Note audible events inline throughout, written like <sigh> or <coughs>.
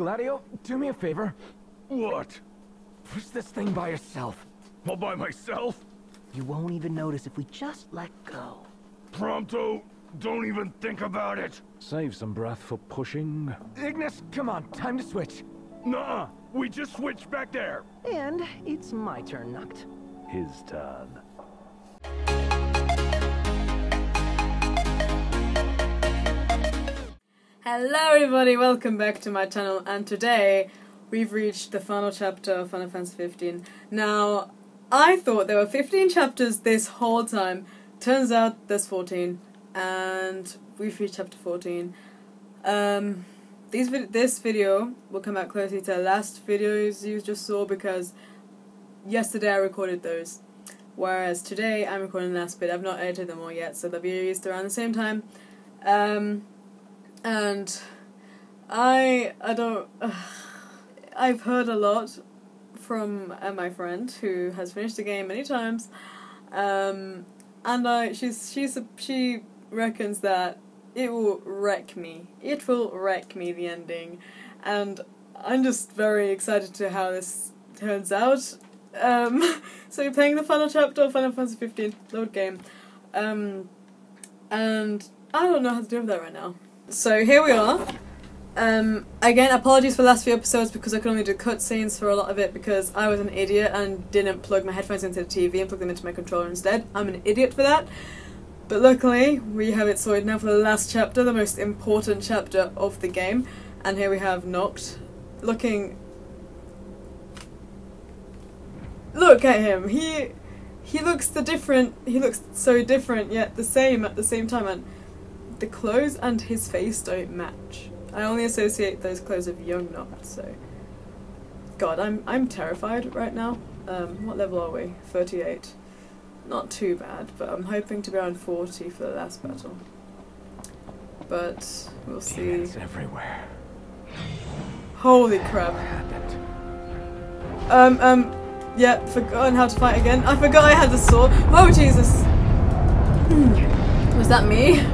Gladio, do me a favor. What? Push this thing by yourself. All by myself? You won't even notice if we just let go. Prompto, don't even think about it. Save some breath for pushing. Ignis, come on, time to switch. Nah, -uh. we just switched back there. And it's my turn, Noct. His turn. Hello everybody, welcome back to my channel and today we've reached the final chapter of Final Fantasy 15. Now, I thought there were 15 chapters this whole time. Turns out there's 14 and we've reached chapter 14. Um, these vid this video will come out closely to the last videos you just saw because yesterday I recorded those. Whereas today I'm recording the last bit. I've not edited them all yet, so they'll be released around the same time. Um, and I I don't uh, I've heard a lot from uh, my friend who has finished the game many times, um, and I she's she's she reckons that it will wreck me. It will wreck me the ending, and I'm just very excited to how this turns out. Um, <laughs> so you're playing the final chapter of Final Fantasy 15 load game, um, and I don't know how to do with that right now. So here we are. Um, again, apologies for the last few episodes because I could only do cutscenes for a lot of it because I was an idiot and didn't plug my headphones into the TV and plug them into my controller instead. I'm an idiot for that. But luckily, we have it sorted now for the last chapter, the most important chapter of the game. And here we have Noct looking. Look at him. He he looks the different. He looks so different yet the same at the same time. And the clothes and his face don't match. I only associate those clothes with young Noct, so. God, I'm I'm terrified right now. Um, what level are we? 38. Not too bad, but I'm hoping to be around 40 for the last battle. But we'll see. Demons everywhere. Holy crap. Um, um, yeah, forgotten how to fight again. I forgot I had the sword. Oh, Jesus. Hmm. Was that me?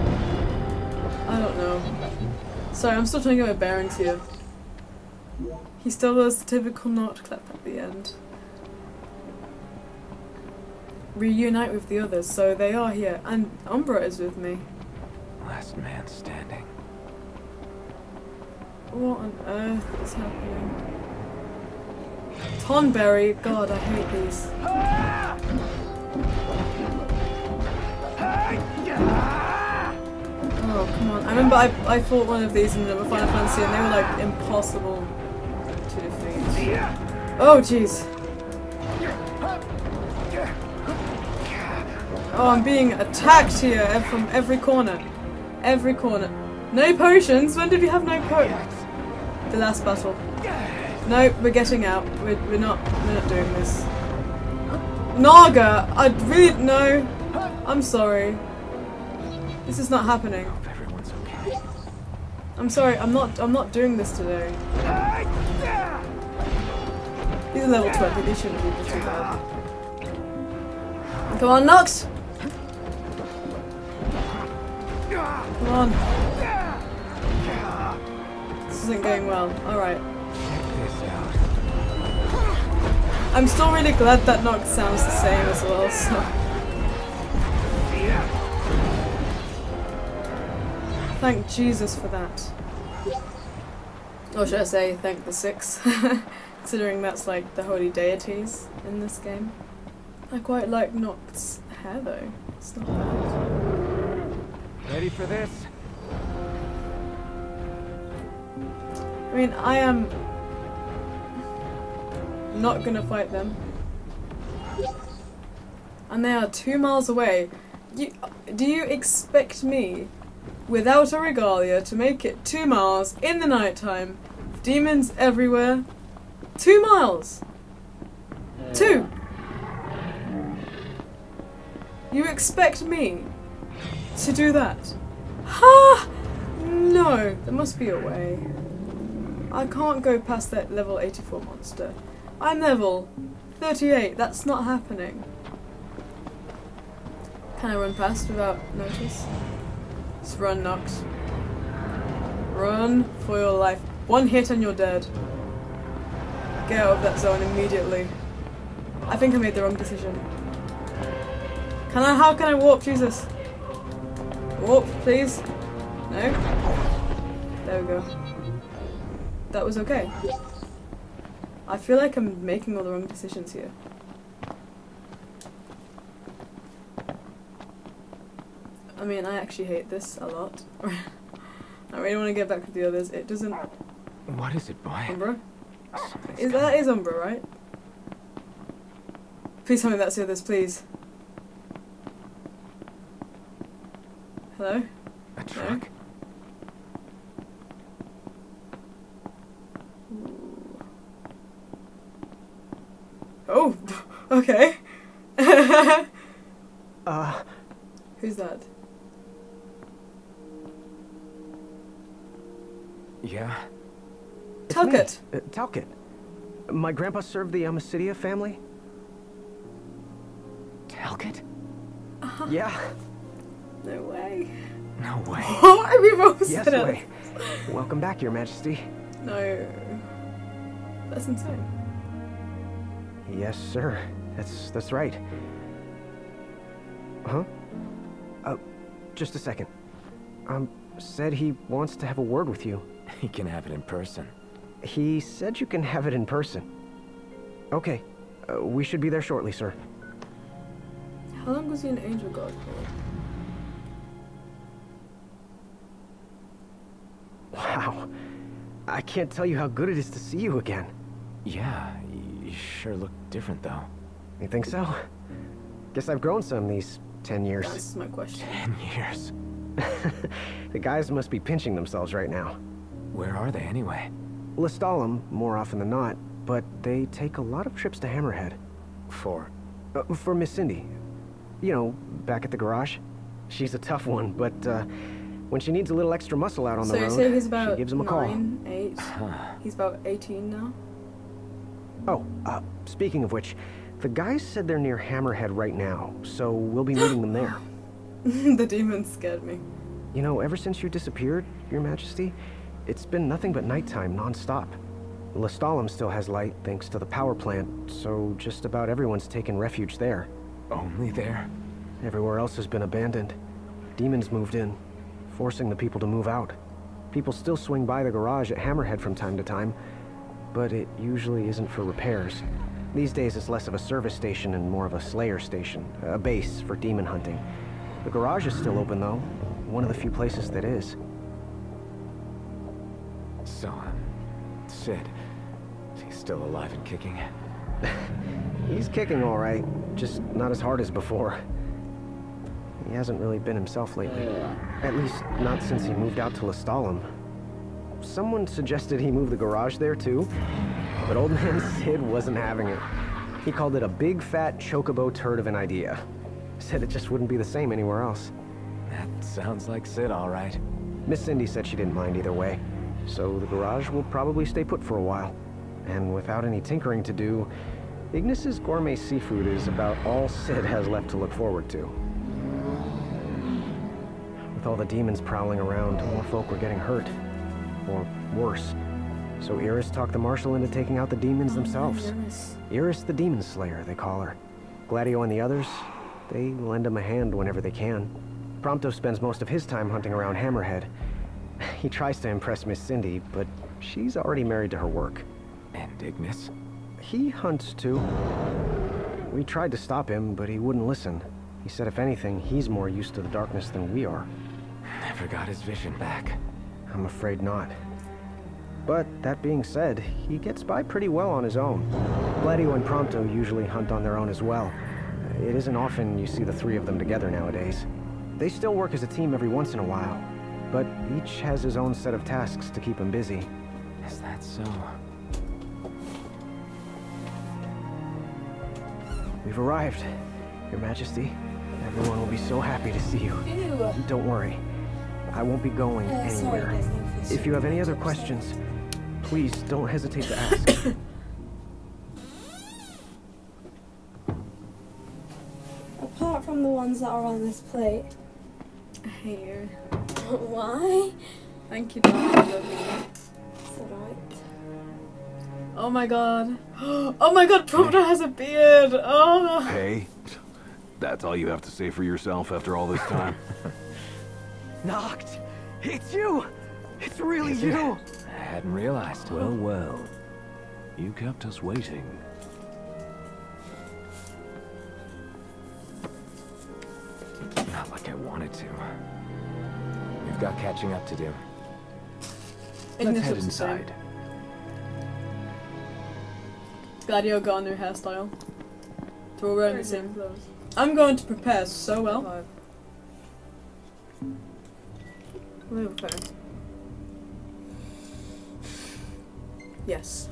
I don't know. Sorry, I'm still trying to get my bearings here. He still does the typical Noct clap at the end. Reunite with the others, so they are here. And Umbra is with me. Last man standing. What on earth is happening? Tonberry, god, I hate these. Oh, come on. I remember I, I fought one of these in the Final Fantasy and they were like impossible to defeat. Oh, jeez. Oh, I'm being attacked here from every corner. Every corner. No potions? When did we have no potions? The last battle. No, we're getting out. We're, we're not we're not doing this. Naga! I really no. I'm sorry. This is not happening. I'm sorry, I'm not I'm not doing this today. These are level 20, these shouldn't be too bad. Come on, Noct! Come on. This isn't going well. Alright. I'm still really glad that Noct sounds the same as well, so. Thank Jesus for that. Or should I say, thank the six, <laughs> considering that's like the holy deities in this game. I quite like Noct's hair though. It's not bad. Ready for this? I mean, I am not gonna fight them. And they are two miles away. You, do you expect me, without a regalia, to make it two miles in the nighttime? Demons everywhere. Two miles! Two! You expect me to do that? Ha! No, there must be a way. I can't go past that level 84 monster. I'm level 38, that's not happening. Can I run past without notice? Just run, Noct. Run for your life. One hit and you're dead. Get out of that zone immediately. I think I made the wrong decision. Can I? How can I warp? Jesus. Warp, please. No. There we go. That was okay. I feel like I'm making all the wrong decisions here. I mean, I actually hate this a lot. <laughs> I really want to get back with the others. It doesn't. What is it, boy? Umbra? Something's Is that is Umbra, right? Please tell me that's the others, please. Hello? A truck? Oh, <laughs> okay. <laughs> Uh, Who's that? Yeah. Talcott. uh, Talcott. My grandpa served the Amicitia family. Talcott? Yeah. No way. No way. <laughs> What? We both Yes, said it. way. Welcome back, Your Majesty. No. That's insane. Yes, sir. That's that's right. Huh? Uh, just a second. Um, said he wants to have a word with you. <laughs> He can have it in person. He said you can have it in person. Okay. Uh, we should be there shortly, sir. How long was he an angel god for? Wow. I can't tell you how good it is to see you again. Yeah, you sure look different though. You think so? Guess I've grown some these ten years. That's my question. Ten years. <laughs> the guys must be pinching themselves right now. Where are they anyway? Lestallum, more often than not, but they take a lot of trips to Hammerhead. For Uh, for Miss Cindy. You know, back at the garage. She's a tough one, but uh, when she needs a little extra muscle out on so the you road, say he's about she gives him a call. nine, eight. Huh. He's about 18 now. Oh, uh, speaking of which, the guys said they're near Hammerhead right now, so we'll be <gasps> meeting them there. the demons scared me. You know, ever since you disappeared, Your Majesty, it's been nothing but nighttime non-stop. Lestallum still has light thanks to the power plant, so just about everyone's taken refuge there. only there? Everywhere else has been abandoned. Demons moved in, forcing the people to move out. People still swing by the garage at Hammerhead from time to time, but it usually isn't for repairs. These days it's less of a service station and more of a slayer station, a base for demon hunting. The garage is still open though, one of the few places that is. So, um, Cid, he's still alive and kicking. <laughs> He's kicking all right, just not as hard as before. He hasn't really been himself lately. At least, not since he moved out to Lestallum. Someone suggested he move the garage there too, but old <laughs> man Cid wasn't having it. He called it a big fat chocobo turd of an idea. Said it just wouldn't be the same anywhere else. That sounds like Cid, all right. Miss Cindy said she didn't mind either way, so the garage will probably stay put for a while. And without any tinkering to do, Ignis's gourmet seafood is about all Cid has left to look forward to. With all the demons prowling around, more folk were getting hurt. Or worse. So Iris talked the Marshal into taking out the demons themselves. Oh, yes. Iris the Demon Slayer, they call her. Gladio and the others, they lend him a hand whenever they can. Prompto spends most of his time hunting around Hammerhead. He tries to impress Miss Cindy, but she's already married to her work. And Ignis? He hunts too. We tried to stop him, but he wouldn't listen. He said if anything, he's more used to the darkness than we are. Never got his vision back. I'm afraid not. But that being said, he gets by pretty well on his own. Gladio and Prompto usually hunt on their own as well. It isn't often you see the three of them together nowadays. They still work as a team every once in a while, but each has his own set of tasks to keep him busy. Is that so? We've arrived, Your Majesty. Everyone will be so happy to see you. Ew. Don't worry. I won't be going Uh, sorry, anywhere. guys, thank you so If you have any other questions, please don't hesitate to ask. <coughs> Apart from the ones that are on this plate. I hate you. <laughs> Why? Thank you, Dad. I love you. So do Oh my god. <gasps> Oh my god, Prompto has a beard. Oh. Hey, that's all you have to say for yourself after all this time? <laughs> Noct! It's you! It's really Is it? I hadn't realized. Well, well. You kept us waiting. Not like I wanted to. We've got catching up to do. Let's Ignis head looks the same. inside. Gladio got a new hairstyle. So we're wearing the same clothes. I'm going to prepare so well. Okay. Yes.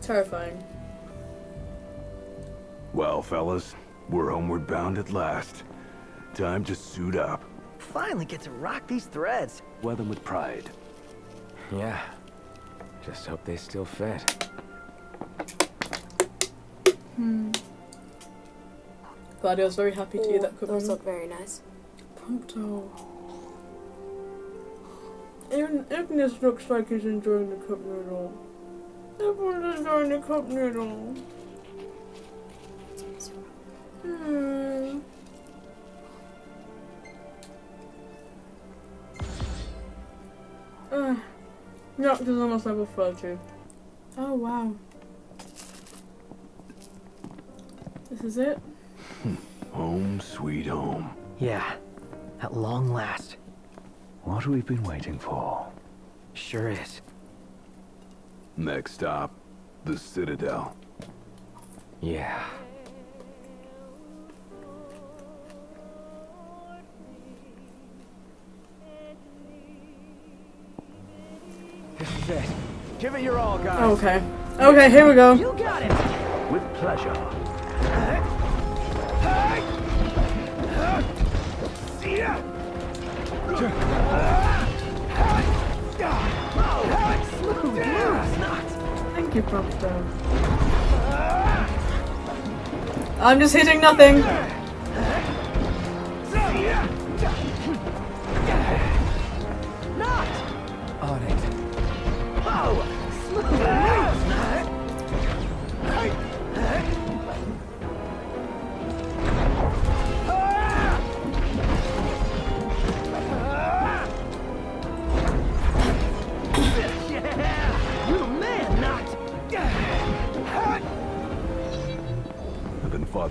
Terrifying. Well, fellas, we're homeward bound at last. Time to suit up. Finally get to rock these threads. Wear them with pride. Yeah. Just hope they still fit. Hmm. was very happy to get that those cooking. look very nice. Prompto. Even Ignis looks like he's enjoying the cup noodle. Everyone's enjoying the cup noodle. Hmm. Uh, Yacht is almost level 30. Oh wow. This is it? <laughs> Home sweet home. Yeah, at long last. What we've been waiting for. Sure is. Next stop, the Citadel. Yeah. It. Give it your all, guys. Okay. Okay, here we go. You got it! With pleasure. Thank you, Prompto. I'm just hitting nothing.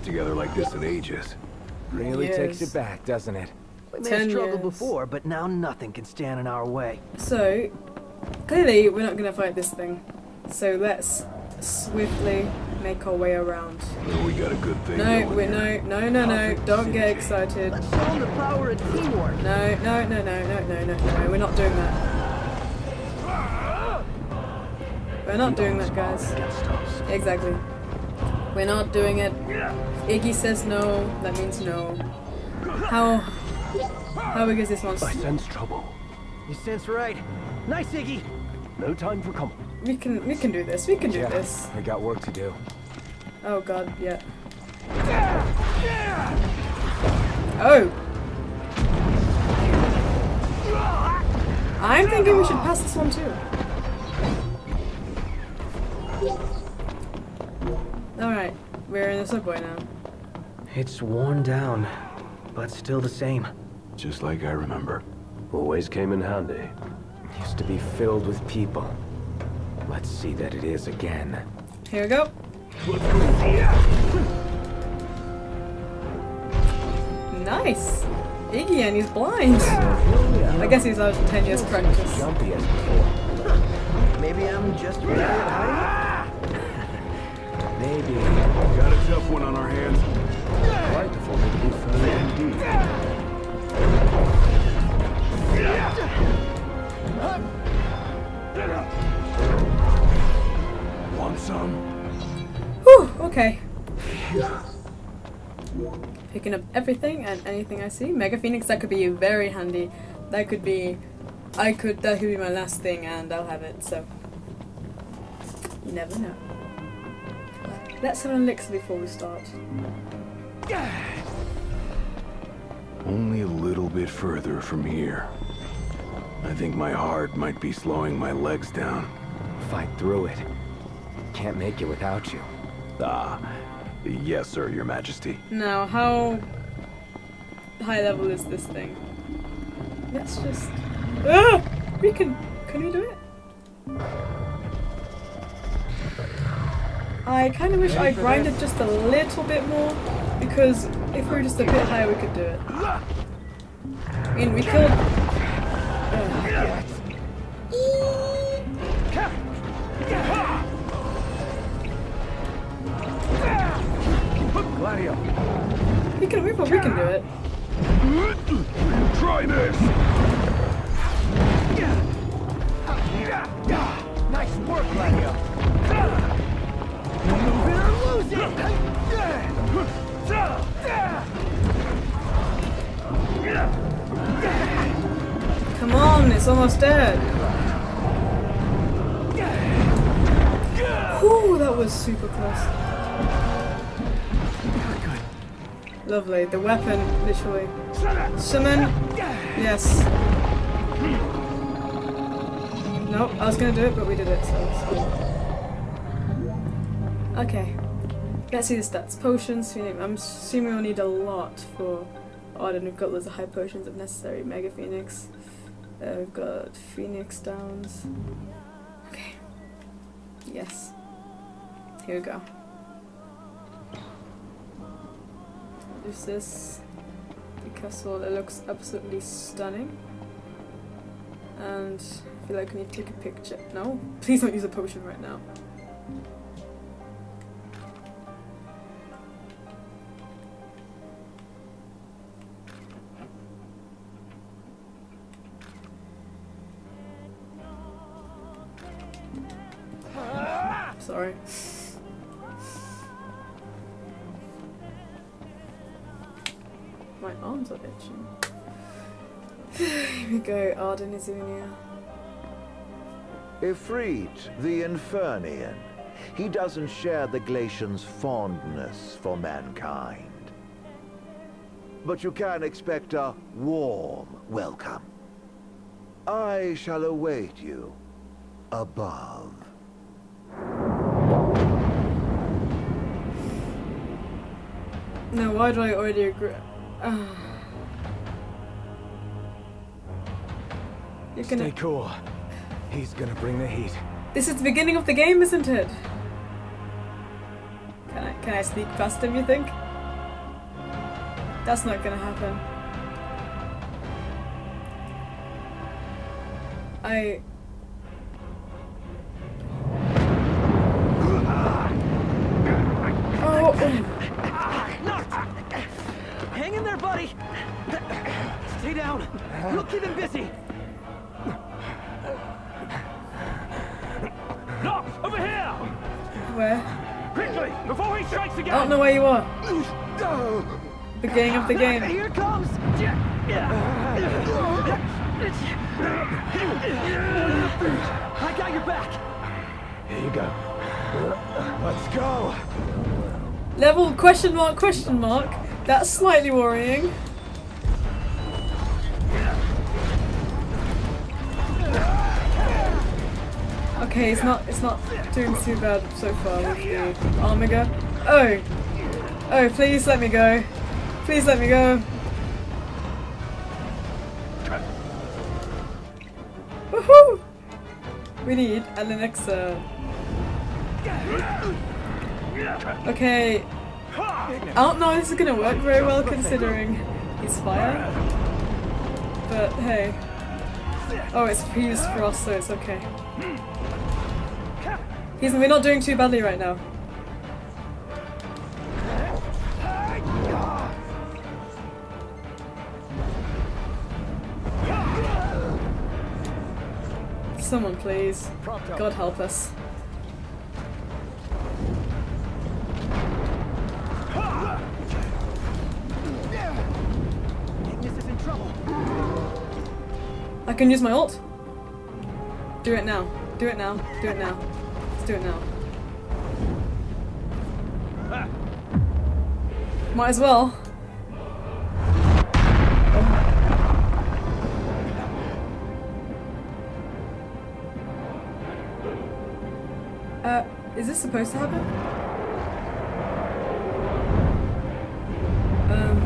Haven't fought together like this in ages. Really takes it back, doesn't it? We may have struggled years. before, but now nothing can stand in our way. So, clearly we're not gonna fight this thing. So let's swiftly make our way around. Well, we got a good thing No, going wait, no, no, no, no, don't get excited. Let's show the power of teamwork. No, no, no, no, no, no, no, no, we're not doing that. We're not doing that, guys. Exactly. We're not doing it. Iggy says no, that means no. How how big is this I sense trouble. You sense right. Nice, Iggy. No time for comment. We can we can do this. We can do Yeah, this. we got work to do. Oh god, yeah. Oh. I'm thinking we should pass this one too. Alright, we're in the subway now. It's worn down, but still the same. Just like I remember. Always came in handy. Used to be filled with people. Let's see that it is again. Here we go. Nice! Iggy and he's blind. I guess he's had 10 years practice. Jumpy as before. Maybe I'm just really good at hiding. Maybe. Got a tough one on our hands. Quite the formidable foe indeed. Want some? Whew, okay. Picking up everything and anything I see. Mega Phoenix, that could be very handy. That could be. I could. That could be my last thing and I'll have it, so. You never know. Let's have an elixir before we start. Only a little bit further from here. I think my heart might be slowing my legs down. Fight through it. Can't make it without you. Ah, yes, sir, your majesty. Now, how high level is this thing? Let's just. Ah! We can. Can we do it? I kind of wish I grinded just a little bit more because if we were just a bit higher, we could do it. I mean, we killed. Ugh. Gladio! Can. We, we can do it. Try this! Nice work, Gladio! Come on, it's almost dead. Ooh, that was super close. Lovely. The weapon, literally. Summon. Yes. Nope, I was gonna do it, but we did it, so. Okay. Let's see the stats. Potions, Phoenix. I'm assuming we'll need a lot for Ardyn. We've got loads of high potions if necessary. Mega Phoenix. Uh, we've got Phoenix Downs. Okay. Yes. Here we go. Use this. The castle, it looks absolutely stunning. And I feel like I need to take a picture. No? <laughs> Please don't use a potion right now. Ardyn Izunia. Ifrit, the Infernian. He doesn't share the Glacian's fondness for mankind. But you can expect a warm welcome. I shall await you above. No, why do I already agree? Ah. You're gonna. Stay cool. He's gonna bring the heat. This is the beginning of the game, isn't it? Can I can I sneak past him? You think? That's not gonna happen. I. Oh, oh. Hang in there, buddy! Stay down. We'll keep him busy. Strikes I don't know where you are. Beginning of the game. Here comes! I got your back. Here you go. Let's go. Level question mark question mark. That's slightly worrying. Okay, it's not it's not doing too bad so far with the Armiger. Oh! Oh, please let me go. Please let me go. Woohoo! We need an elixir. Okay. I don't know if this is gonna work very well considering he's fire. But hey. Oh, it's for us, so it's okay. He's, we're not doing too badly right now. Someone please. God help us. Ignis is in trouble. I can use my ult. Do it now. Do it now. Do it now. Let's do it now. Might as well. This supposed to happen? Um.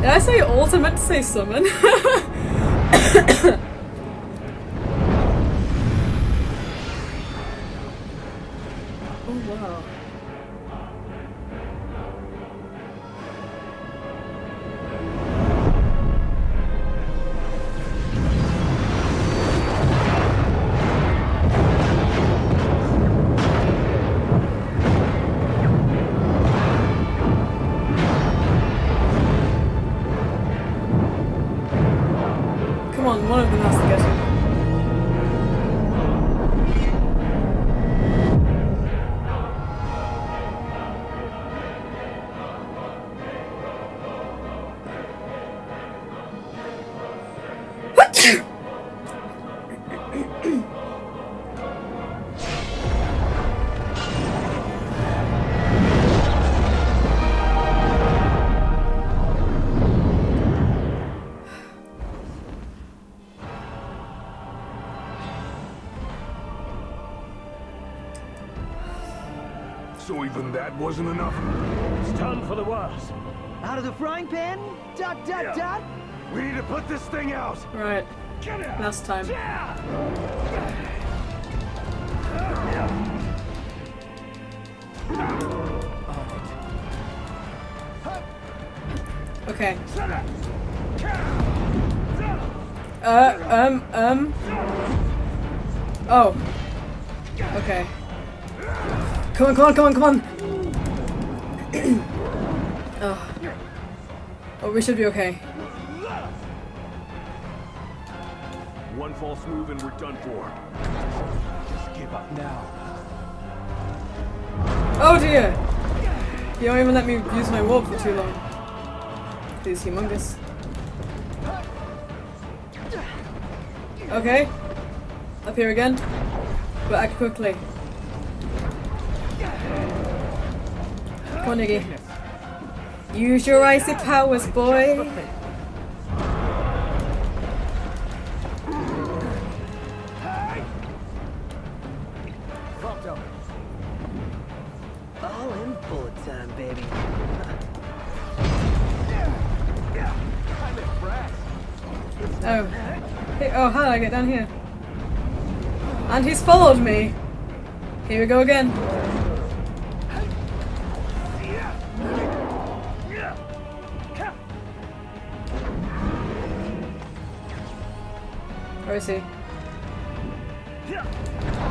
Did I say ult? I meant to say summon. <laughs> that wasn't enough? It's time for the worst. Out of the frying pan? Dot, dot, dot. We need to put this thing out! Right, Get out! last time. Okay. Uh, um, um. Oh. Okay. Come on, come on, come on, come on! <clears throat> oh. oh, we should be okay. One false move and we're done for. Just give up now. Oh dear! You don't even let me use my warp for too long. He's humongous. Okay. Up here again. But act quickly. Niggy. Use your icy powers, boy! All in bullet time, baby. Oh. Hey, oh, how did I get down here? And he's followed me! Here we go again. Where is he?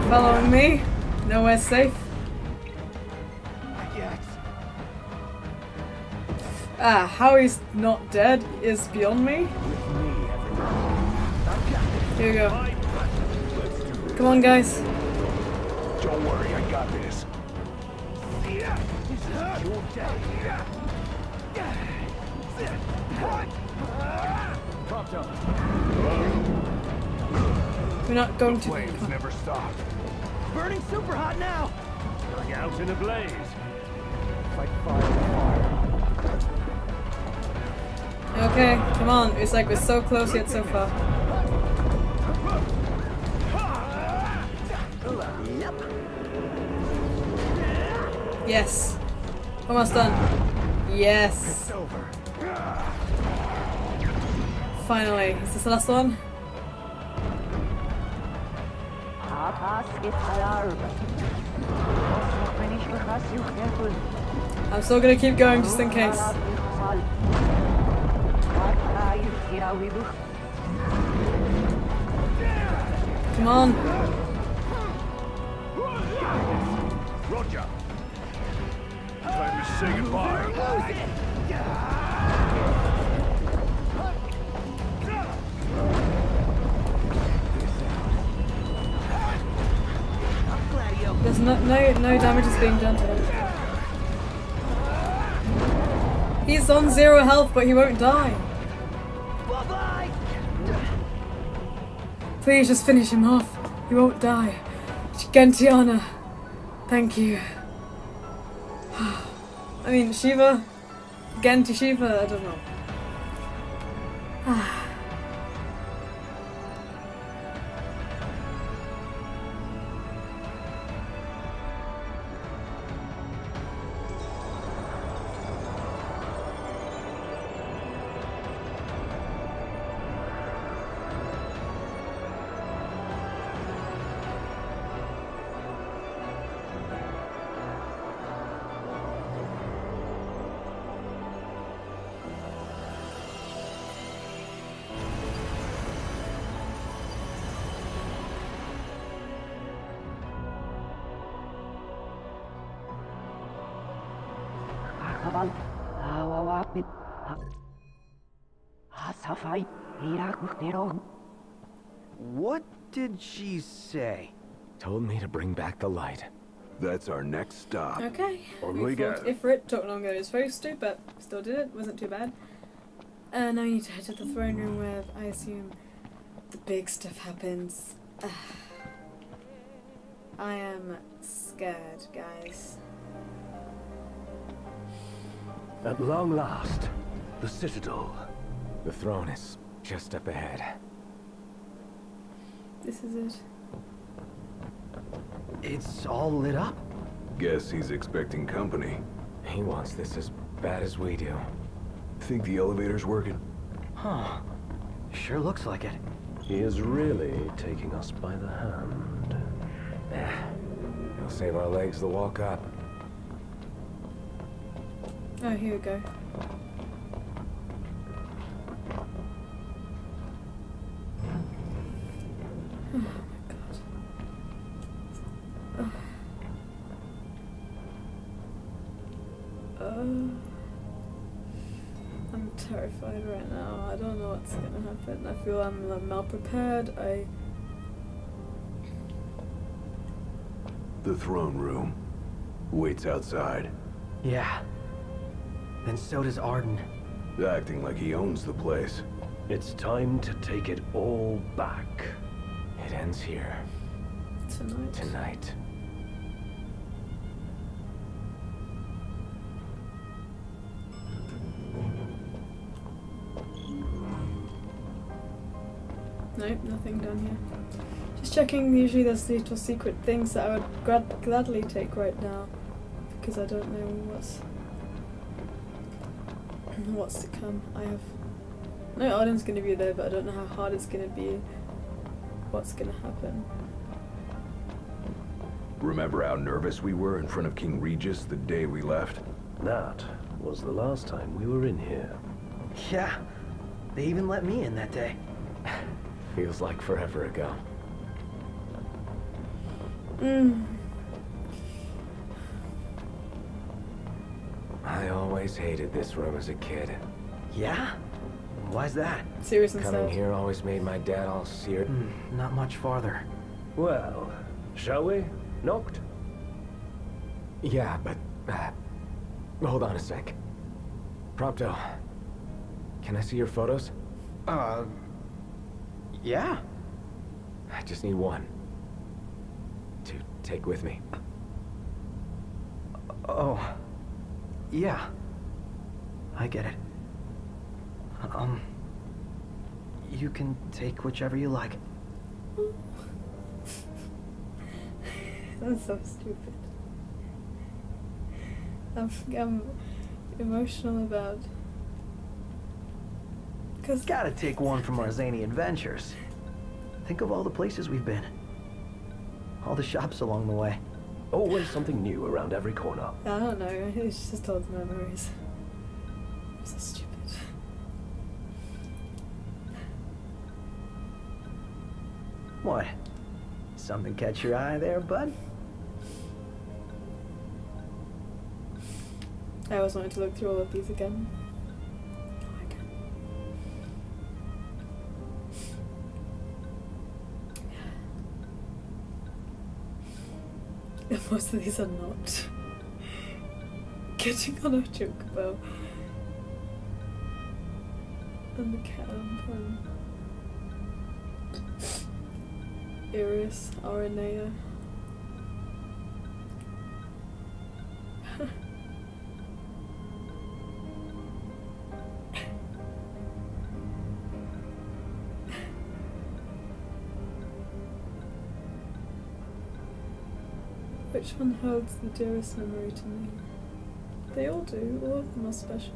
Following me? Nowhere safe? Ah, how he's not dead is beyond me. Here we go. Come on, guys. Don't worry, I got this. We're not going to. Flames come on. never stop. Burning super hot now. Going out in a blaze. Fight fire fire. Okay, come on. It's like we're so close yet so far. Yep. Yes. Almost done. Yes. Over. Finally. Is this the last one? I'm still gonna keep going just in case. Come on. Roger. Time to say goodbye. There's no no no damage is being done to him. He's on zero health, but he won't die. Please just finish him off. He won't die. Gentiana. Thank you. <sighs> I mean, Shiva. Genti Shiva, I don't know. <sighs> Ah. Irakutero. What did she say? Told me to bring back the light. That's our next stop. Okay. On we go. thought If it took longer than it was supposed to, but still did it. Wasn't too bad. Uh, now we need to head to the throne room where I assume the big stuff happens. <sighs> I am scared, guys. At long last, the Citadel. The throne is just up ahead. This is it. It's all lit up. Guess he's expecting company. He wants this as bad as we do. Think the elevator's working? Huh. Sure looks like it. He is really taking us by the hand. He'll save our legs the walk up. Oh, here we go. Happen. I feel I'm like, malprepared. I. The throne room. Waits outside, Yeah. And so does Ardyn. acting like he owns the place. It's time to take it all back. It ends here. Tonight. Tonight. Nope, nothing done here. Just checking, usually there's little secret things that I would grad- gladly take right now. Because I don't know what's what's to come. I have no Ardyn's gonna be there, but I don't know how hard it's gonna be. What's gonna happen? Remember how nervous we were in front of King Regis the day we left? That was the last time we were in here. Yeah. They even let me in that day. Feels like forever ago. Mm. I always hated this room as a kid. Yeah? Why's that? Seriously. Coming sad. here always made my dad all seared. Hmm, not much farther. Well, shall we? Noct? Yeah, but... Uh, hold on a sec. Prompto. Can I see your photos? Uh. Yeah. I just need one. To take with me. Oh. Yeah. I get it. Um. You can take whichever you like. <laughs> That's so stupid. I'm, I'm emotional about. Cause Gotta take one from our zany adventures. Think of all the places we've been. All the shops along the way. Always something new around every corner. I don't know. It's just old memories. So stupid. What? Something catch your eye there, bud? I always wanted to look through all of these again. And most of these are not. Getting on a chocobo. And the camp and Iris, Aranea. <laughs> Which one holds the dearest memory to me? They all do, all of them are special.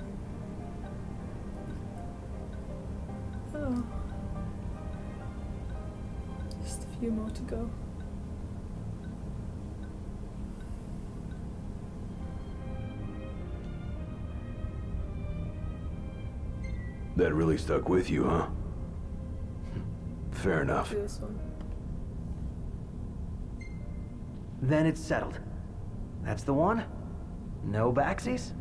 Oh. Just a few more to go. That really stuck with you, huh? Fair enough. Do this one. Then it's settled. That's the one? No backsies?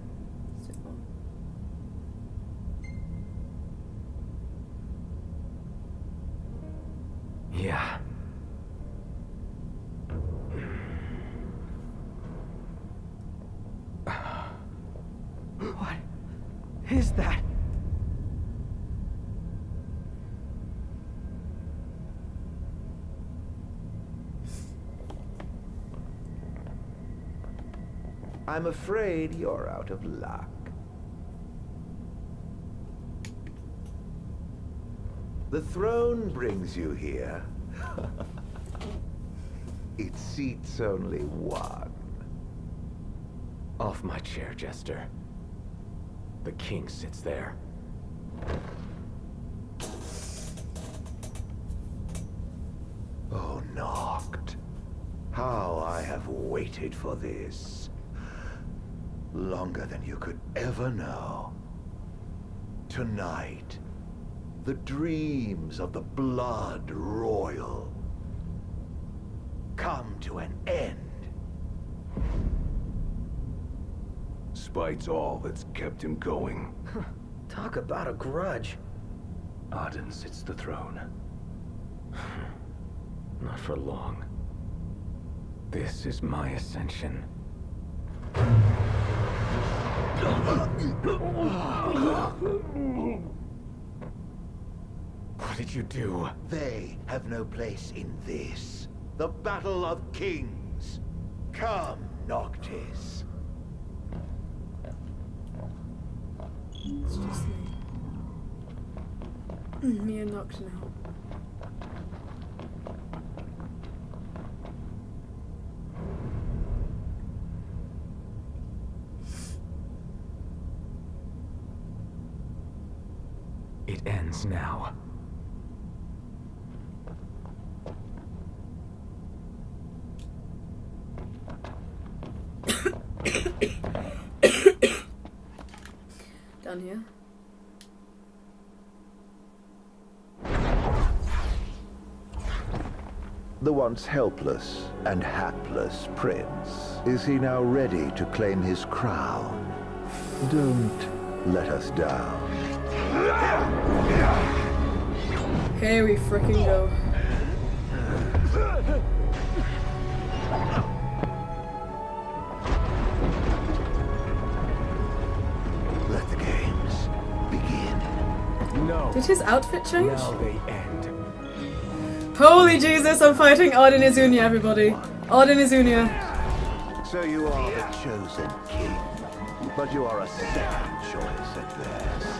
Yeah. What is that? I'm afraid you're out of luck. The throne brings you here. <laughs> it seats only one. Off my chair, Jester. The king sits there. Oh, Noct. How I have waited for this. Longer than you could ever know. Tonight, the dreams of the Blood Royal come to an end. Spite's all that's kept him going. Talk about a grudge. Ardyn sits the throne. <sighs> Not for long. This is my ascension. What did you do? They have no place in this. The Battle of Kings. Come, Noctis. It's just me. Me and Noctis now. It now. Down here. The once helpless and hapless prince. Is he now ready to claim his crown? Don't let us down. Here we freaking go. Let the games begin. No. Did his outfit change? Now they end. Holy Jesus, I'm fighting Ardyn Izunia, everybody. Ardyn Izunia. So you are the chosen king, but you are a second choice at best.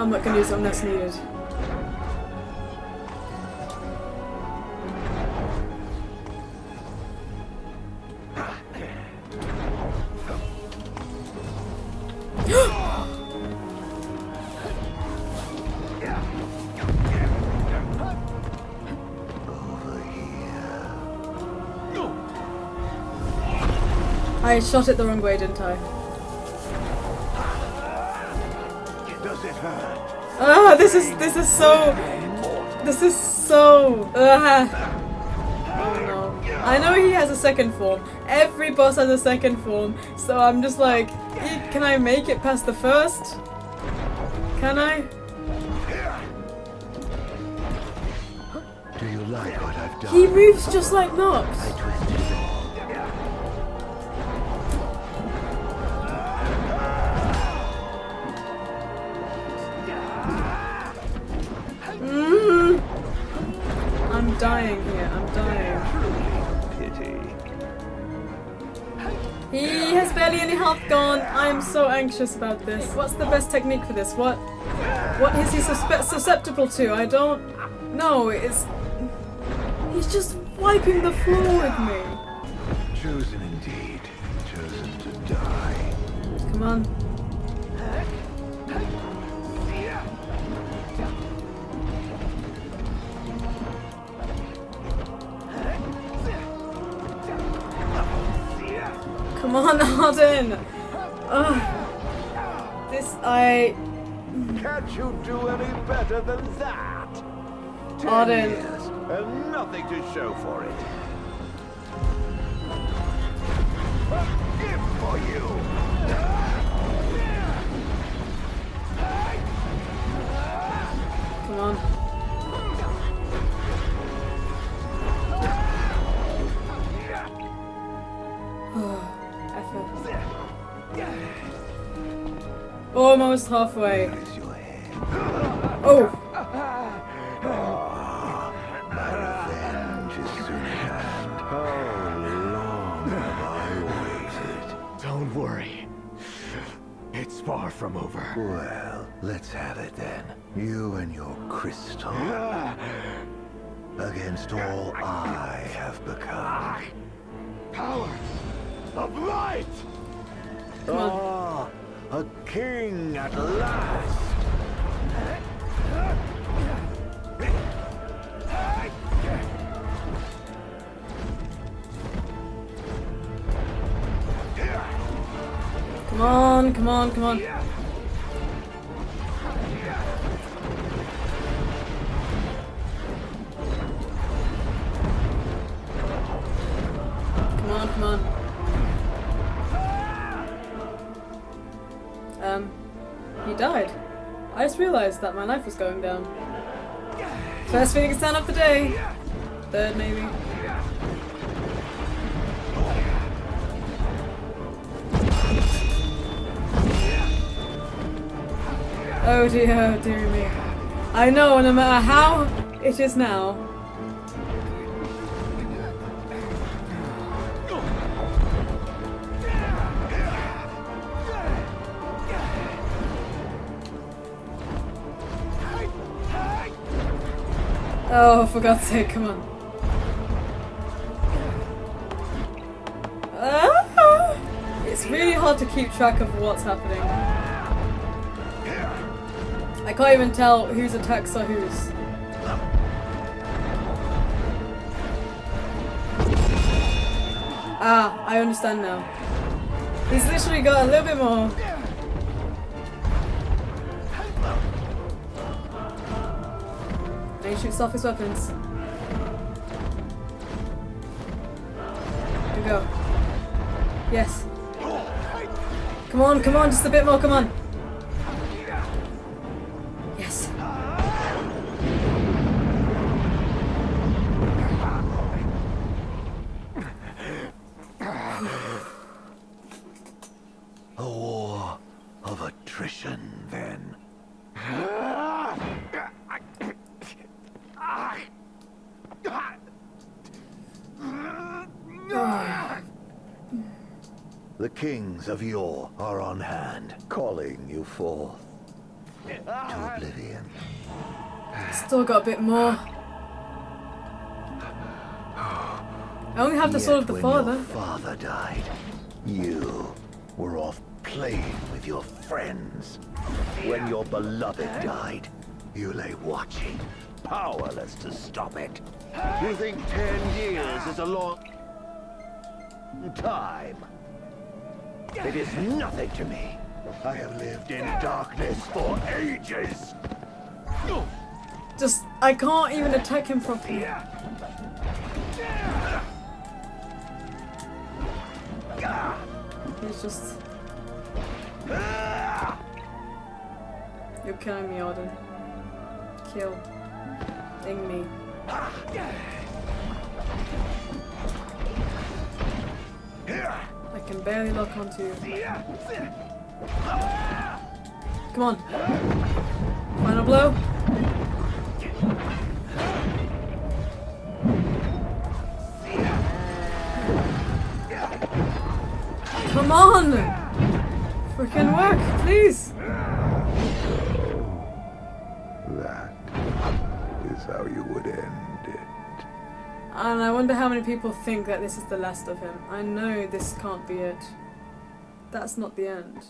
I'm not gonna use it unless needed. I shot it the wrong way, didn't I? This is this is so this is so ah. Oh no. I know he has a second form. Every boss has a second form, so I'm just like, can I make it past the first? Can I? Do you like what I've done? He moves just like Nox. I'm so anxious about this. What's the best technique for this? What what is he susceptible to? I don't know. It's he's just wiping the floor with me. Chosen indeed. Chosen to die. Come on. better than that. Ten years and nothing to show for it. A gift for you. Come on. <sighs> Almost halfway. Oh, My revenge is soon at hand. How long have I waited? Don't worry. It's far from over. Well, let's have it then. You and your crystal. Against all I have become. Power of light! Ah, a king at last! Come on, come on. Come on, come on. Um, he died. I just realised that my life was going down. First Phoenix down of the day. Third, maybe. Oh dear, oh dear me. I know, no matter how it is now. Oh, for God's sake, come on. Ah! It's really hard to keep track of what's happening. I can't even tell whose attacks are whose. Ah, I understand now. He's literally got a little bit more. And he shoots off his weapons. Here we go. Yes. Come on, come on, just a bit more, come on. Yes. A war of attrition, then. The kings of yore are on hand, calling you forth to oblivion. Still got a bit more. I only have the soul of the when father. Your father died. You were off playing with your friends. When your beloved died, you lay watching, powerless to stop it. You think ten years is a long time? It is nothing to me. I have lived in darkness for ages. Just, I can't even attack him properly. He's just. You're killing me, Ardyn. Kill. Ing me. I can barely lock onto you. Come on. Final blow. Come on! Freaking work, please! That is how you would end it. And I wonder how many people think that this is the last of him. I know this can't be it. That's not the end.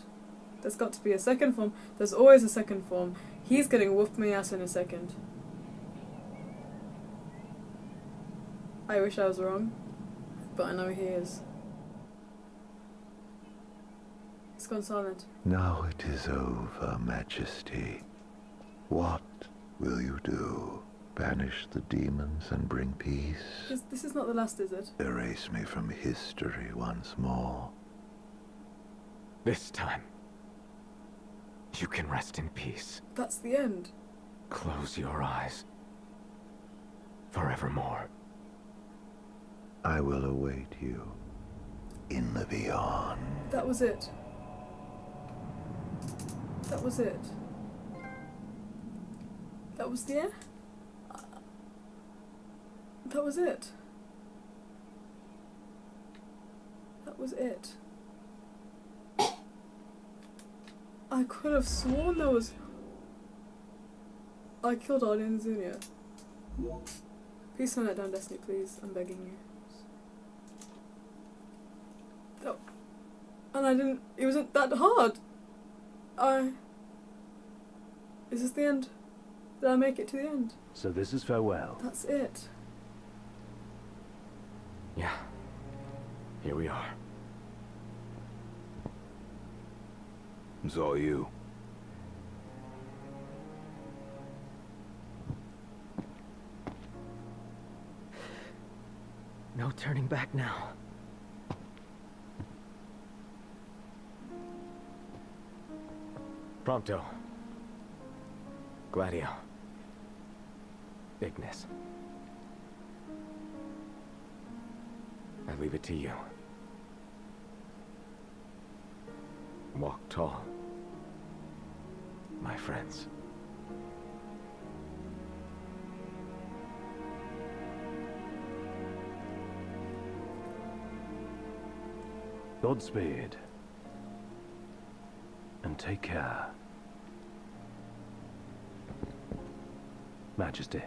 There's got to be a second form. There's always a second form. He's getting whooped me out in a second. I wish I was wrong, but I know he is. It's gone silent. Now it is over, Majesty. What will you do? Banish the demons and bring peace? This, this is not the last, is it? Erase me from history once more? This time, you can rest in peace. That's the end. Close your eyes. Forevermore. I will await you in the beyond. That was it. That was it. That was the end? That was it. That was it. I could have sworn there was. I killed Ardyn Izunia. Please turn that down, Destiny, please. I'm begging you. That, and I didn't. It wasn't that hard. I. Is this the end? Did I make it to the end? So this is farewell. That's it. Yeah. Here we are. It's all you. No turning back now. Prompto. Gladio. Ignis. I leave it to you. Walk tall. My friends. Godspeed. And take care. Majesty.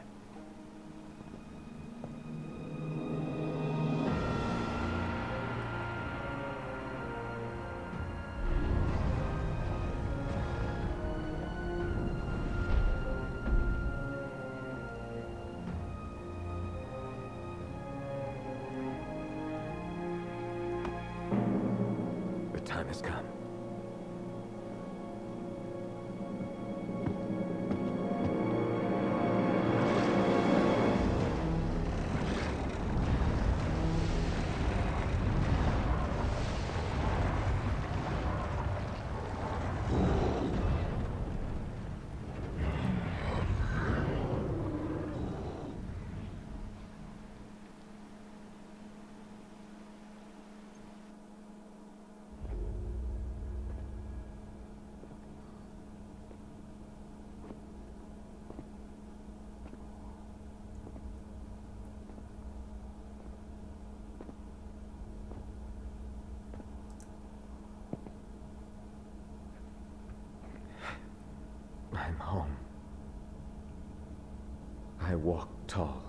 I walk tall.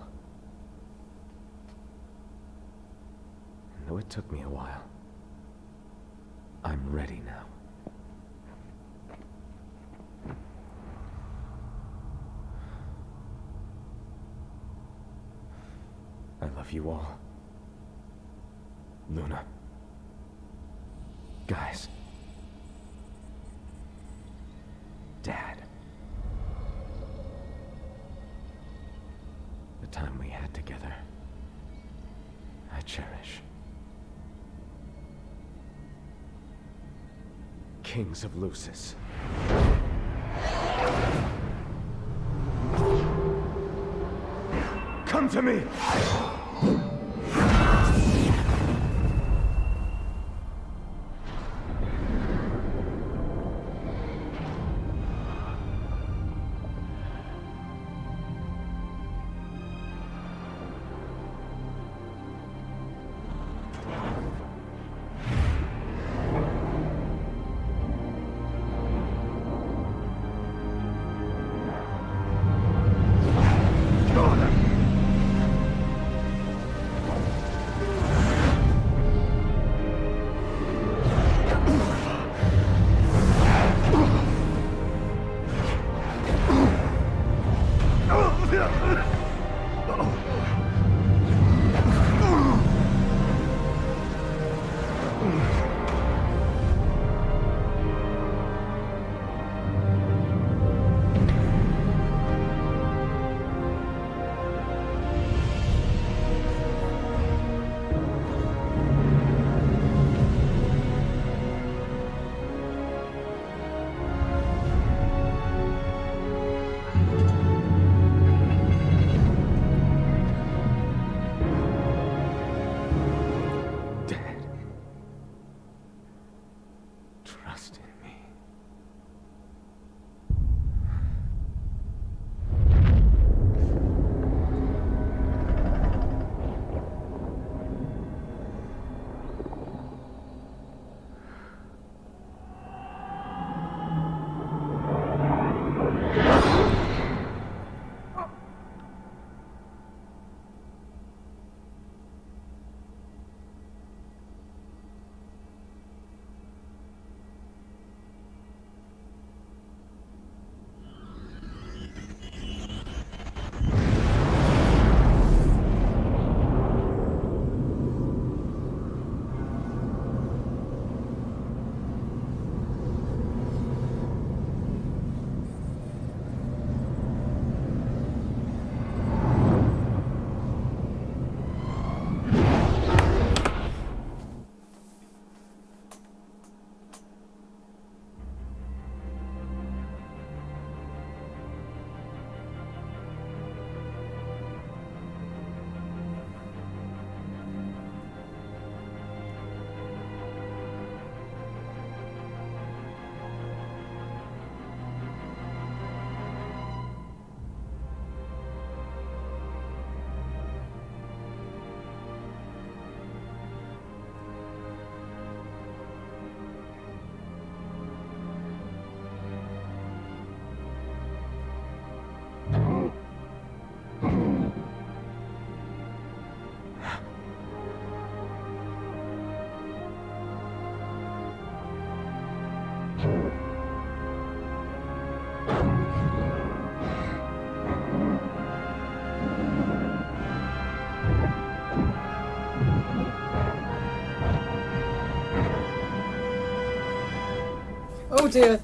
And though it took me a while, I'm ready now. I love you all. Luna. Guys. Dad. The time we had together, I cherish. Kings of Lucis. Come to me! Dear.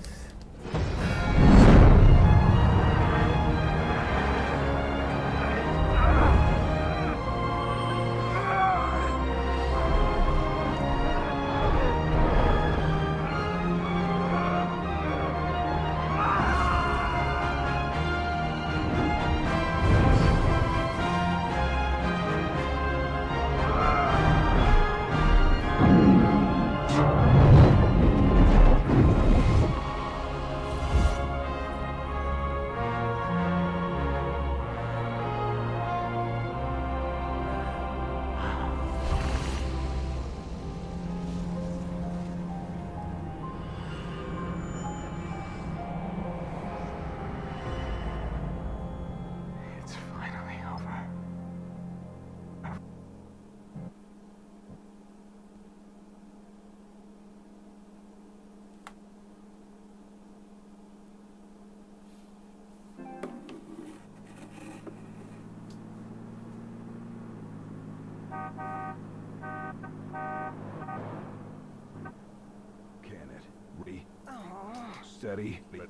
Steady. But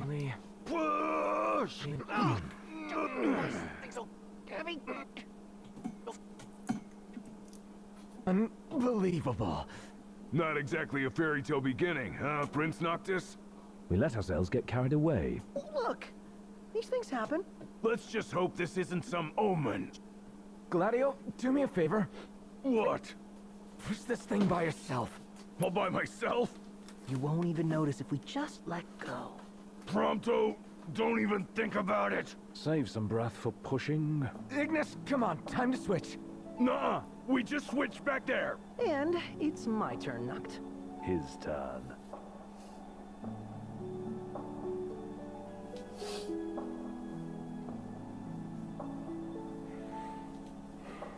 Really? push. Ah. Unbelievable. Not exactly a fairy tale beginning, huh, Prince Noctis? We let ourselves get carried away. Look, these things happen. Let's just hope this isn't some omen. Gladio, do me a favor. What? Push this thing by yourself. All by myself? You won't even notice if we just let go. Prompto, don't even think about it. Save some breath for pushing. Ignis, come on, time to switch. Nuh-uh, we just switched back there. And it's my turn, Noct. His turn.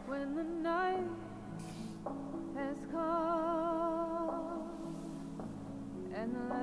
When the night has come and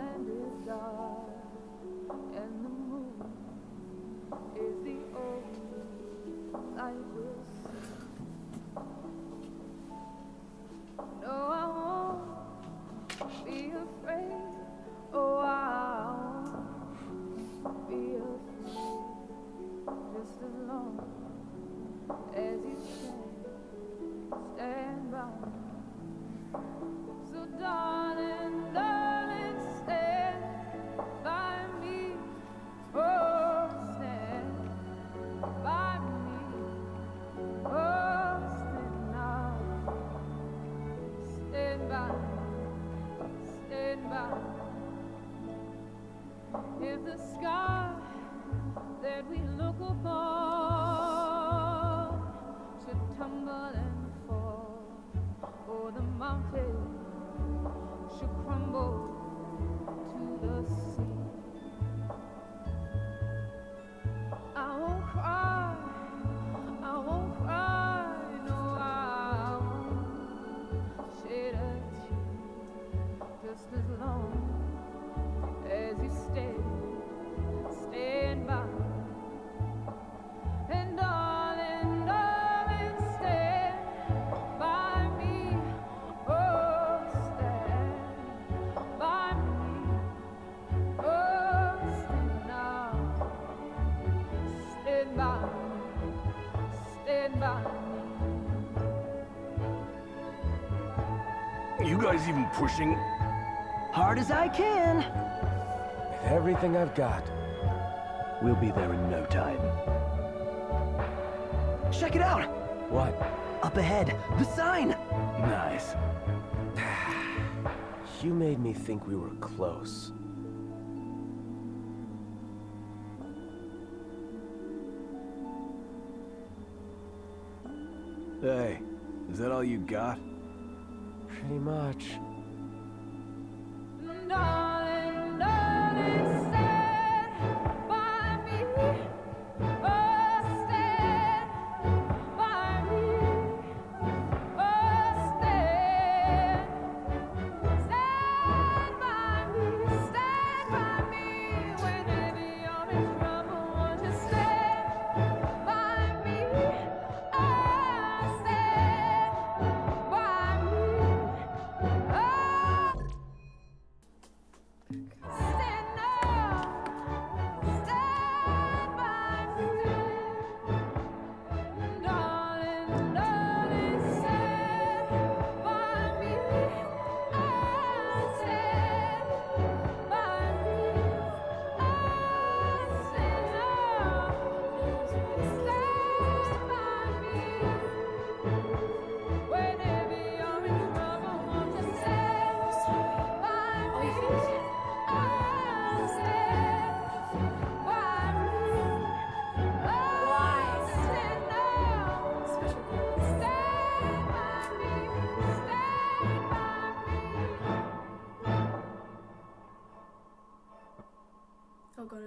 guys even pushing? Hard as I can. With everything I've got. We'll be there in no time. Check it out. What? Up ahead, the sign. Nice. <sighs> You made me think we were close. Hey, is that all you got? Pretty much.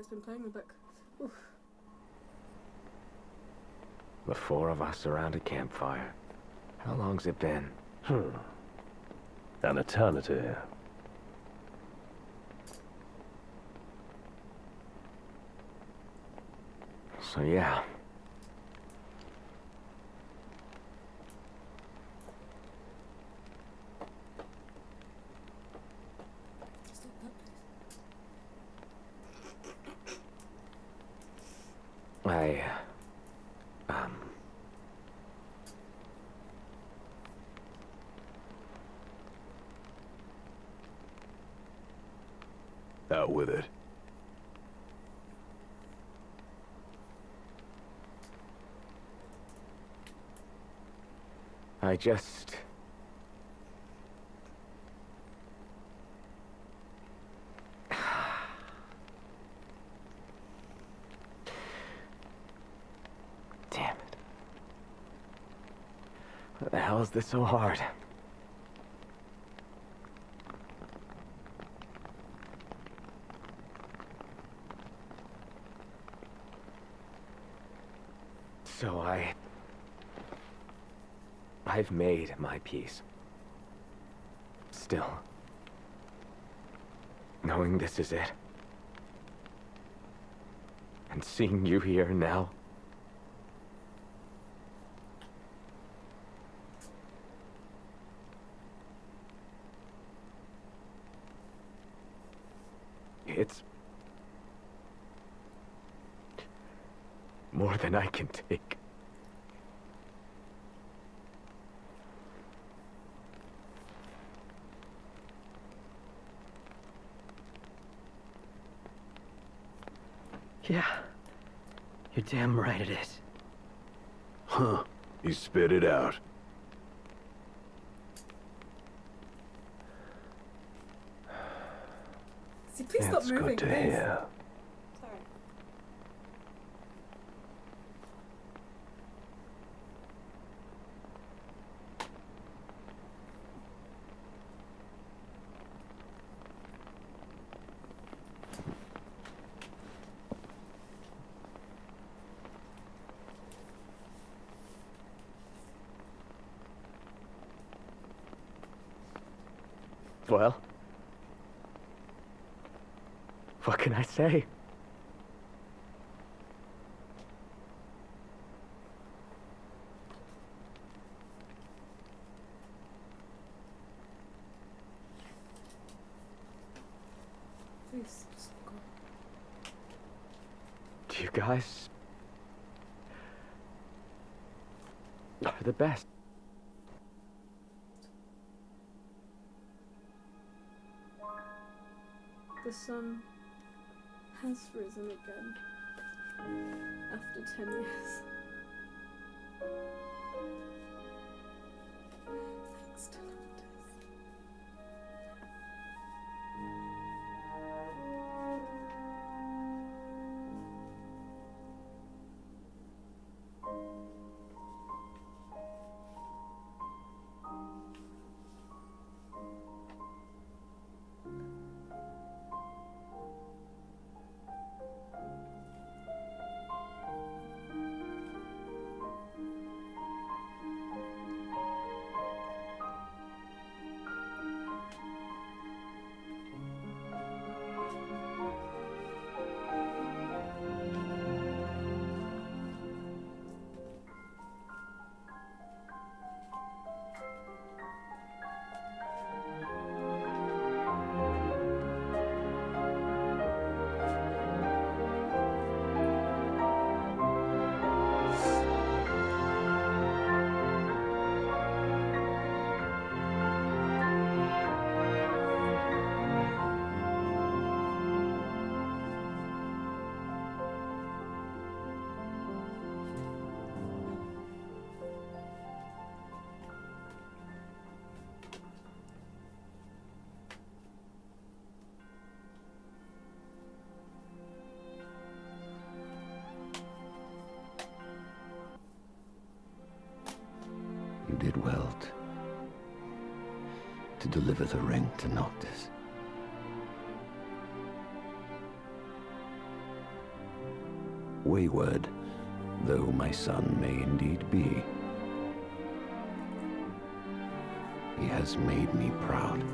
God, it's been playing the book. Oof. The four of us around a campfire. How long's it been? Hmm. An eternity. So yeah. I, um, Out with it. I just. <sighs> Damn it. Why the hell is this so hard? So I. I've made my peace. Still. Knowing this is it. And seeing you here now. It's more than I can take. Yeah. You're damn right it is. Huh. You spit it out. <sighs> See, please stop it's moving, good to please. hear. Sorry. Well, what can I say? Please, just go. You guys are the best. The sun has risen again did well to, to deliver the ring to Noctis. Wayward, though my son may indeed be, he has made me proud.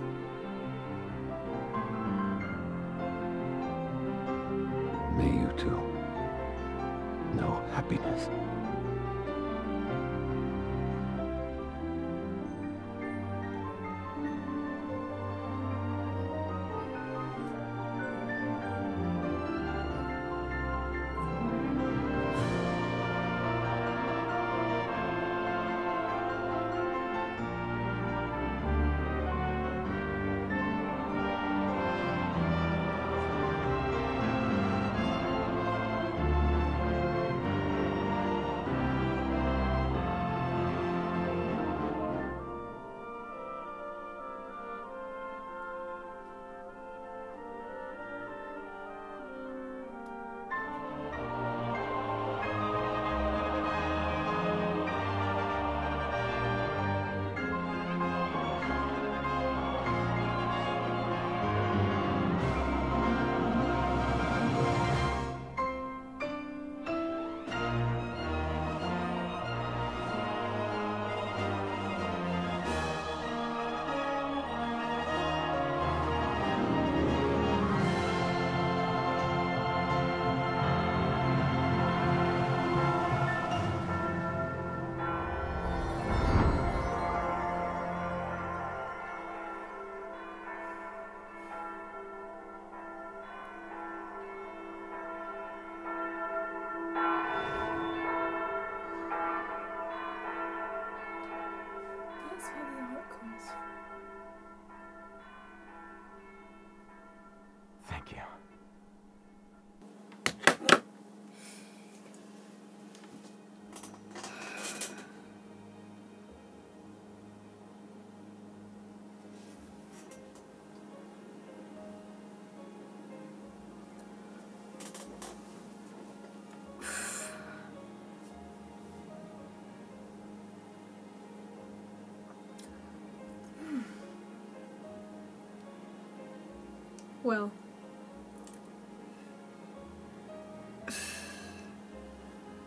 Well.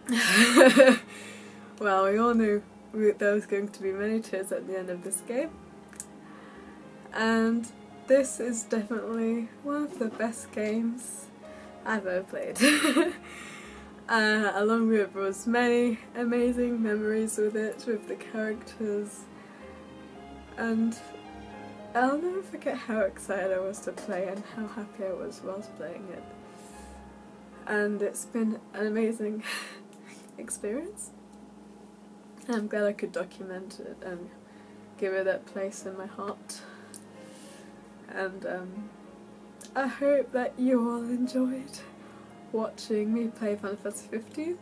<sighs> well, we all knew there was going to be many tears at the end of this game. And this is definitely one of the best games I've ever played. <laughs> uh, along with was many amazing memories with it, with the characters. And I'll never forget how excited I was to play and how happy I was whilst playing it. And it's been an amazing <laughs> experience. I'm glad I could document it and give it that place in my heart. And um, I hope that you all enjoyed watching me play Final Fantasy 15.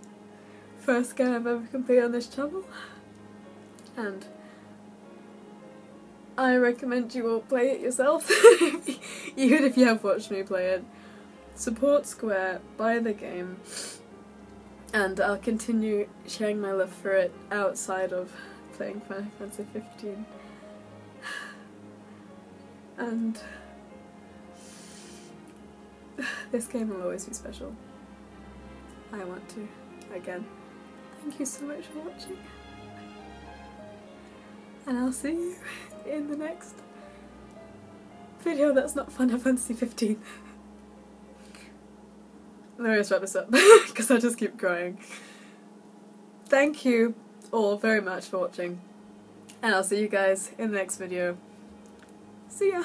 First game I've ever completed on this channel. And I recommend you all play it yourself, <laughs> even if you have watched me play it. Support Square, buy the game, and I'll continue sharing my love for it outside of playing Final Fantasy 15. <sighs> And <sighs> this game will always be special. I want to, again. Thank you so much for watching. And I'll see you in the next video that's not Final Fantasy 15. Let me just wrap this up <laughs> because I just keep crying. Thank you all very much for watching, and I'll see you guys in the next video. See ya!